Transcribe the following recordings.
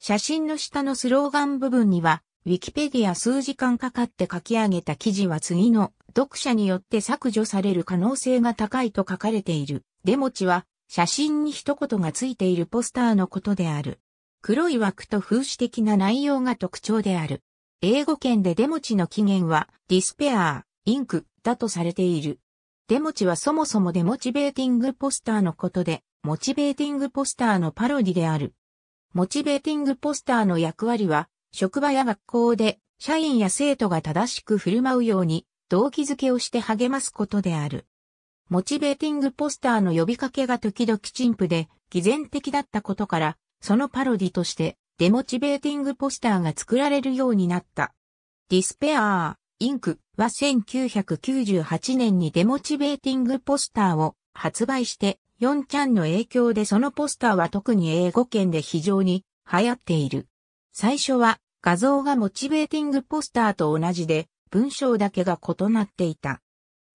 写真の下のスローガン部分には、ウィキペディア数時間かかって書き上げた記事は次の読者によって削除される可能性が高いと書かれている。デモチは写真に一言がついているポスターのことである。黒い枠と風刺的な内容が特徴である。英語圏でデモチの起源はディスペアー、インクだとされている。デモチはそもそもデモチベーティングポスターのことで、モチベーティングポスターのパロディである。モチベーティングポスターの役割は、職場や学校で社員や生徒が正しく振る舞うように動機づけをして励ますことである。モチベーティングポスターの呼びかけが時々陳腐で偽善的だったことから、そのパロディとしてデモチベーティングポスターが作られるようになった。ディスペアー、インクは1998年にデモチベーティングポスターを発売して、4ちゃんの影響でそのポスターは特に英語圏で非常に流行っている。最初は画像がモチベーティングポスターと同じで文章だけが異なっていた。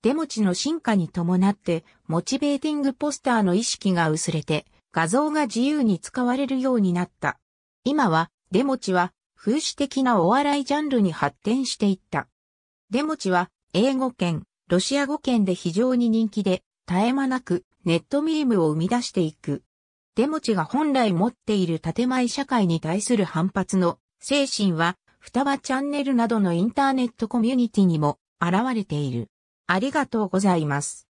デモチの進化に伴って、モチベーティングポスターの意識が薄れて、画像が自由に使われるようになった。今は、デモチは、風刺的なお笑いジャンルに発展していった。デモチは、英語圏、ロシア語圏で非常に人気で、絶え間なく、ネットミームを生み出していく。デモチが本来持っている建前社会に対する反発の精神は、双葉チャンネルなどのインターネットコミュニティにも現れている。ありがとうございます。